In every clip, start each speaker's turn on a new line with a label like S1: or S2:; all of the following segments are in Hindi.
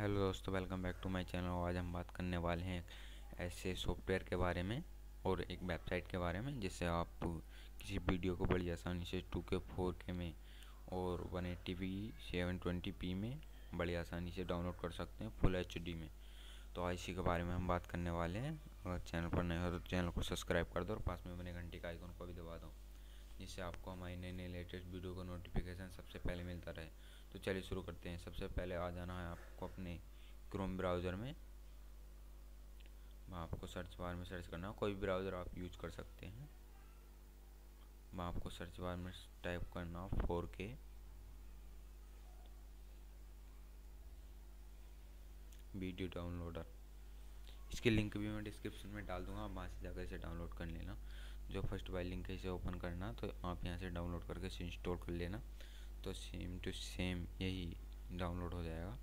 S1: हेलो दोस्तों, welcome back to my channel. आज हम बात करने वाले हैं ऐसे सॉफ्टवेयर के बारे में और एक वेबसाइट के बारे में, जिससे आप किसी वीडियो को बड़ी आसानी से टू के, फोर के में और one eighty p seven twenty p में बड़ी आसानी से डाउनलोड कर सकते हैं फुल एच डी में। तो आज इसी के बारे में हम बात करने वाले हैं। अगर चैनल पर नए हो तो चैनल को सब्सक्राइब कर दो और पास में बने घंटे का आइकन को भी दबा दो, जिससे आपको हमारी नई नई लेटेस्ट वीडियो का नोटिफिकेशन सबसे पहले मिलता रहे। तो चलिए शुरू करते हैं। सबसे पहले आ जाना है आपको अपने क्रोम ब्राउज़र में। वहाँ आपको सर्च बार में सर्च करना कोई भी ब्राउज़र आप यूज़ कर सकते हैं। वहाँ आपको सर्च बार में टाइप करना फोर के वीडियो डाउनलोडर इसकी लिंक भी मैं डिस्क्रिप्शन में डाल दूँगा। आप वहाँ से जाकर इसे डाउनलोड कर लेना। जो फ़र्स्ट वाली लिंक है, इसे ओपन करना। तो आप यहाँ से डाउनलोड करके इसे इंस्टॉल कर लेना। तो सेम टू सेम यही डाउनलोड हो जाएगा।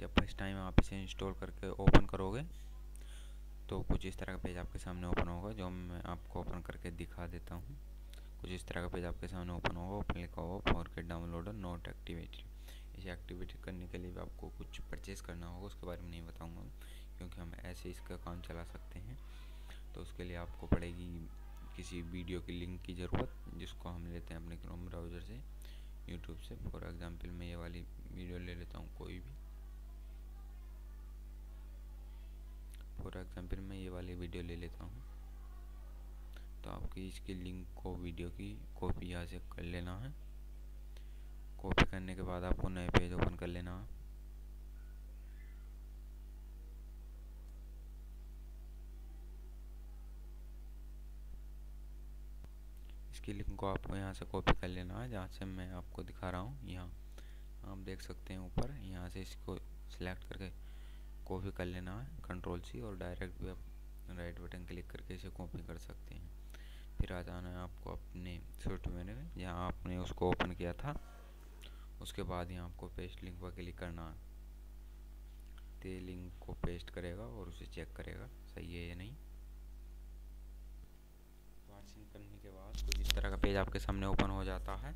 S1: जब फ़र्स्ट टाइम आप इसे इंस्टॉल करके ओपन करोगे तो कुछ इस तरह का पेज आपके सामने ओपन होगा, जो मैं आपको ओपन करके दिखा देता हूँ। कुछ इस तरह का पेज आपके सामने ओपन होगा ओपन लिखा होगा four K downloader not activated इसे एक्टिवेट करने के लिए भी आपको कुछ परचेज़ करना होगा, उसके बारे में नहीं बताऊँगा, क्योंकि हम ऐसे इसका काम चला सकते हैं। तो उसके लिए आपको पड़ेगी किसी वीडियो की लिंक की ज़रूरत, जिसको हम लेते हैं अपने क्रोम ब्राउज़र से यूट्यूब से। फॉर एग्ज़ाम्पल मैं ये वाली वीडियो ले लेता हूँ, कोई भी। फॉर एग्ज़ाम्पल मैं ये वाली वीडियो ले लेता हूँ। तो आपकी इसकी लिंक को वीडियो की कॉपी यहाँ से कर लेना है। कॉपी करने के बाद आपको नए पेज ओपन कर लेना है। इसकी लिंक को आपको यहाँ से कॉपी कर लेना है, जहाँ से मैं आपको दिखा रहा हूँ। यहाँ आप देख सकते हैं ऊपर, यहाँ से इसको सिलेक्ट करके कॉपी कर लेना है कंट्रोल सी और डायरेक्ट भी आप राइट बटन क्लिक करके इसे कॉपी कर सकते हैं। फिर आ जाना है आपको अपने सॉफ्टवेयर में जहाँ आपने उसको ओपन किया था। उसके बाद यहाँ आपको पेस्ट लिंक पर क्लिक करना है। तो लिंक को पेस्ट करेगा और उसे चेक करेगा, सही है या नहीं। वाचिंग करने के बाद कुछ इस तरह का पेज आपके सामने ओपन हो जाता है।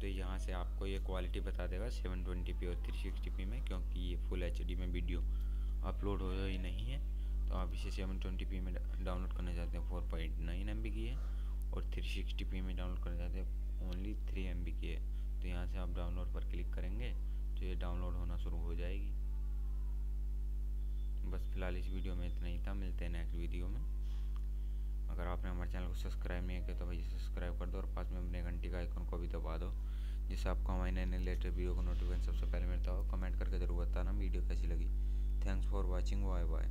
S1: तो यहाँ से आपको ये क्वालिटी बता देगा 720p और 360p में, क्योंकि ये फुल एचडी में वीडियो अपलोड हो ही नहीं है। तो आप इसे 720p में डाउनलोड करना चाहते हैं, फोर पॉइंट नाइन एम की और 360p में डाउनलोड करना चाहते हैं। ओनली थ्री एम की है। तो यहाँ से आप डाउनलोड पर क्लिक करेंगे तो ये डाउनलोड होना शुरू हो जाएगी। बस फ़िलहाल इस वीडियो में इतना ही था। मिलते हैं नेक्स्ट वीडियो में। अगर आपने हमारे चैनल को सब्सक्राइब नहीं किया तो भाई सब्सक्राइब कर दो और पास में अपने घंटी का आइकन को भी दबा दो, जिससे आपको हमारे नए नए लेटेस्ट वीडियो को नोटिफिकेशन सबसे पहले मिलता हो। कमेंट करके ज़रूर बताना, वीडियो कैसी लगी। Thanks for watching bye bye